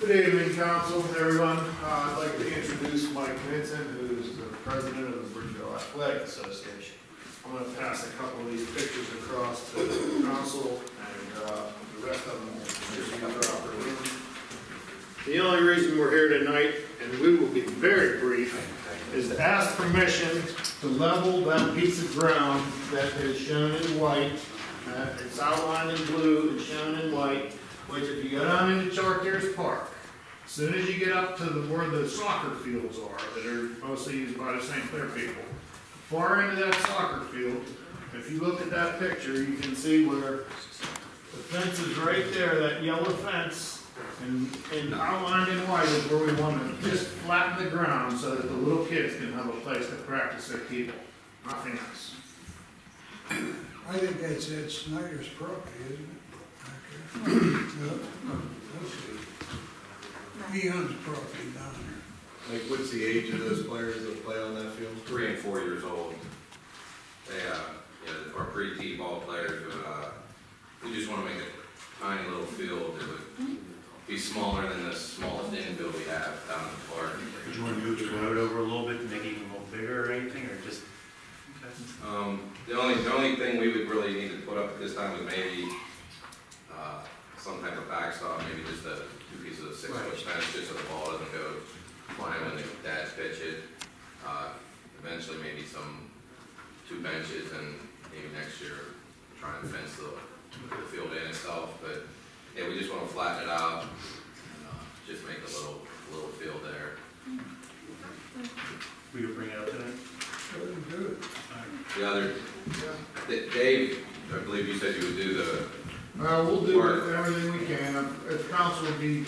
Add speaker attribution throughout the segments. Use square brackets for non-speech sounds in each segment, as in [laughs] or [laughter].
Speaker 1: Good evening, council, everyone. Uh, I'd like to introduce Mike Vincent, who's the president of the Bridgeville Athletic Association. I'm gonna pass a couple of these pictures across to the council, and uh, the rest of them will distribute throughout the room. The only reason we're here tonight, and we will be very brief, is to ask permission to level that piece of ground that is shown in white. Uh, It's outlined in blue and shown in white, which if you go down into Chartiers Park, as soon as you get up to the, where the soccer fields are, that are mostly used by the St. Clair people, far into that soccer field, if you look at that picture, you can see where the fence is right there, that yellow fence, and, and outlined in white is where we want to just flatten the ground so that the little kids can have a place to practice their T-ball. Nothing else.
Speaker 2: I think that's Ed Snyder's property, isn't it? Back there? No, no, let's see. He owns property down there.
Speaker 3: Like, what's the age of those players that play on that field?
Speaker 4: three and four years old. They, uh, you know, are pretty T-ball players, but, uh, we just wanna make a tiny little field that would be smaller than the smallest infield we have down in the park.
Speaker 5: Did you want to move the road over a little bit to make it even a little bigger or anything, or just?
Speaker 4: Um, the only, the only thing we would really need to put up at this time is maybe, uh, some type of backstop, maybe just a, two pieces of six-foot fence, just so the ball doesn't go flying when the dads pitch it. Uh, eventually maybe some, two benches and maybe next year try and fence the, the field in itself, but, yeah, we just wanna flatten it out, and, uh, just make a little, little field there.
Speaker 5: We could bring it up tonight?
Speaker 2: Go ahead and do it.
Speaker 4: The other, D- Dave, I believe you said you would do the,
Speaker 1: Uh, we'll do
Speaker 4: Or-
Speaker 1: everything we can. If- If council would be,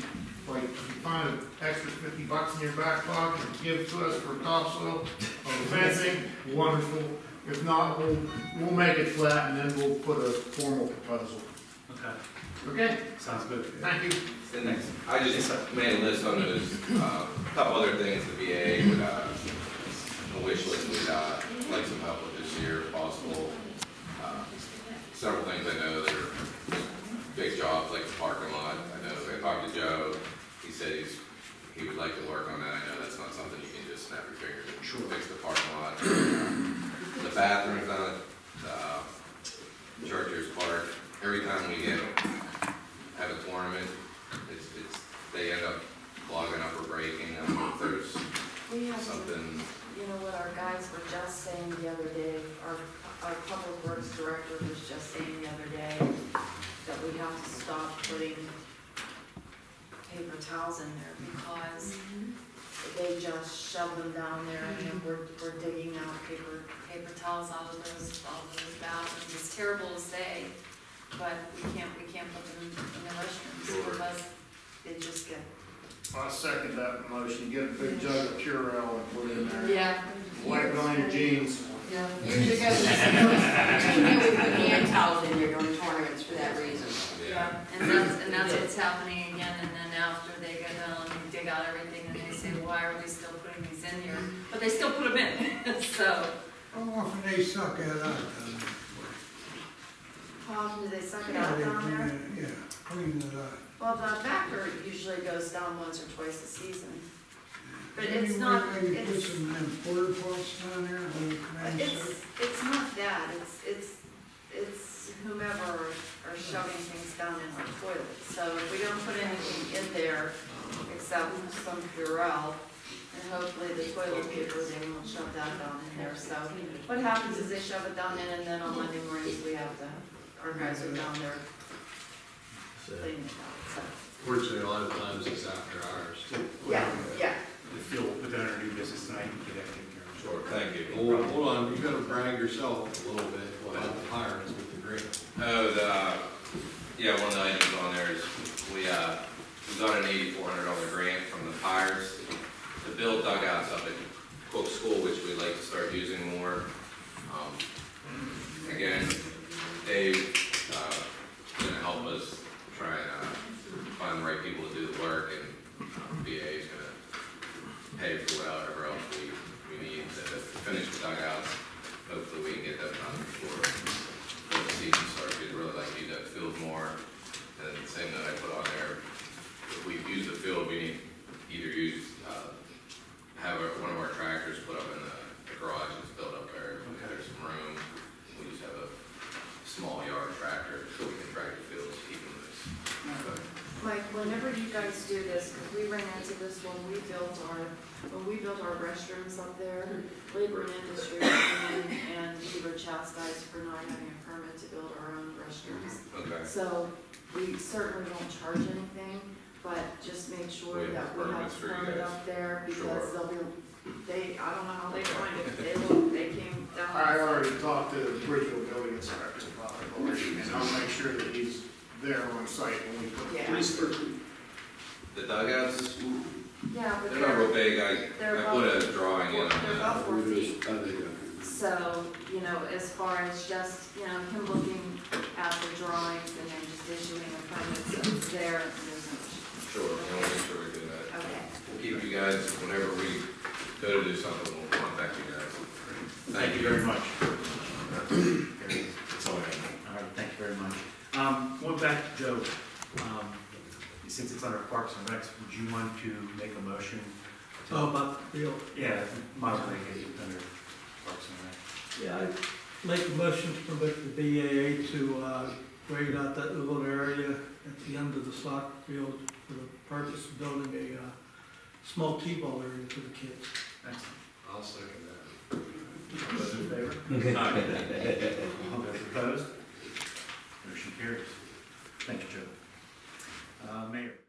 Speaker 1: like, if you find an extra fifty bucks in your back pocket to give to us for topsoil or fencing, wonderful. If not, we'll, we'll make it flat and then we'll put a formal proposal.
Speaker 5: Okay,
Speaker 1: Okay,
Speaker 5: sounds good.
Speaker 1: thank you.
Speaker 4: the next, I just made a list on those, uh, couple other things the BAA would, uh, a wish list we'd, uh, like some help with this year if possible. Uh, Several things I know that are big jobs, like the parking lot. I know, I talked to Joe, he said he's, he would like to work on that. I know that's not something you can just snap your fingers and fix the parking lot. The bathrooms down at, uh, Chartiers Park, every time we get, have a tournament, it's, it's, they end up clogging up or breaking. I don't know if there's
Speaker 6: We have,
Speaker 4: something,
Speaker 6: you know what our guys were just saying the other day, our, our public works director was just saying the other day that we have to stop putting paper towels in there because they just shove them down there and then we're, we're digging out paper, paper towels out of those, all those bathrooms. It's terrible to say, but we can't, we can't put them in the restrooms
Speaker 4: Sure.
Speaker 6: because they just get.
Speaker 1: I'll second that motion. Get a big jug of Purell and put it in there.
Speaker 6: Yeah.
Speaker 1: Wipe it on your jeans.
Speaker 6: Yeah.
Speaker 7: Usually goes, usually we put hand towels in there during tournaments for that reason.
Speaker 4: yeah.
Speaker 6: And that's, and that's what's happening again, and then after they go down and dig out everything, and they say, why are we still putting these in here? But they still put them in, [laughs] so,
Speaker 2: How often they suck that out down
Speaker 6: how often do they suck it
Speaker 2: Yeah,
Speaker 6: out down there?
Speaker 2: Yeah, clean it out.
Speaker 6: Well, the Vactor usually goes down once or twice a season. But
Speaker 2: Maybe
Speaker 6: it's
Speaker 2: we-
Speaker 6: not,
Speaker 2: Maybe put
Speaker 6: it's,
Speaker 2: some of them porta pots down there, old man
Speaker 6: it's,
Speaker 2: soap.
Speaker 6: it's not that, it's, it's, it's whomever are shoving things down in our toilets. So if we don't put anything in there except some Purell, and hopefully the toilet paper, they won't shove that down in there. So what happens is they shove it down in, and then on Monday mornings, we have to, our guys are down there cleaning it out, so.
Speaker 3: Fortunately, a lot of times it's after hours.
Speaker 6: Yeah, yeah.
Speaker 5: If you'll put that under new business tonight, you can get that taken care of.
Speaker 4: Sure, thank you.
Speaker 3: Hold, hold on, you gotta brag yourself a little bit about the pirates with the grant.
Speaker 4: Oh, the, uh, yeah, one of the items on there is, we, uh, we got an eighty-four hundred dollar grant from the Pirates to build dugouts up at Cook School, which we'd like to start using more. Um, Again, Dave, uh, gonna help us try and, uh, find the right people to do the work, and, um, BAA is gonna pay for whatever else we, we need to finish the dugouts. Hopefully, we can get them done before small yard tractor, so we can track the fields, keep them loose.
Speaker 6: Mike, whenever you do this, because we ran into this when we built our, when we built our restrooms up there, labor and industry came in and we were chastised for not having a permit to build our own restrooms.
Speaker 4: Okay,
Speaker 6: So we certainly don't charge anything, but just make sure
Speaker 4: We have
Speaker 6: that we have a
Speaker 4: for you
Speaker 6: permit
Speaker 4: guys.
Speaker 6: up there because
Speaker 4: Sure.
Speaker 6: they'll be, they, I don't know how they find it, they look, they came down.
Speaker 1: I already talked to the Bridgeville building inspector about it already, and I'll make sure that he's there on site when we put the
Speaker 6: Yeah.
Speaker 1: police
Speaker 4: the dugouts,
Speaker 6: Yeah, but
Speaker 4: they're not real
Speaker 6: they're,
Speaker 4: big, I,
Speaker 6: they're
Speaker 4: I put
Speaker 6: about,
Speaker 4: a drawing in on
Speaker 6: they're
Speaker 4: that.
Speaker 6: about four feet.
Speaker 3: I think, uh,
Speaker 6: So, you know, as far as just, you know, him looking at the drawings and then just issuing a permit, so it's there, and there's no issue.
Speaker 4: Sure, we'll make sure we do that.
Speaker 6: Okay.
Speaker 4: We'll keep you guys, whenever we go to do something, we'll contact you guys.
Speaker 5: Thank you very much. That's all I have. All right, thank you very much. Um, going back to Joe, um, since it's under Parks and Recs, would you want to make a motion? to-
Speaker 2: Oh, about the field.
Speaker 5: Yeah, might as well make it under Parks and Rec.
Speaker 8: Yeah, I make a motion to permit the BAA to, uh, grade out that little area at the end of the soccer field for the purpose of building a, uh, small T-ball area for the kids.
Speaker 5: Excellent.
Speaker 3: I'll second that.
Speaker 5: All those in favor? Aye. [laughs] All those opposed? Motion carries. Thank you, Joe. Uh, Mayor?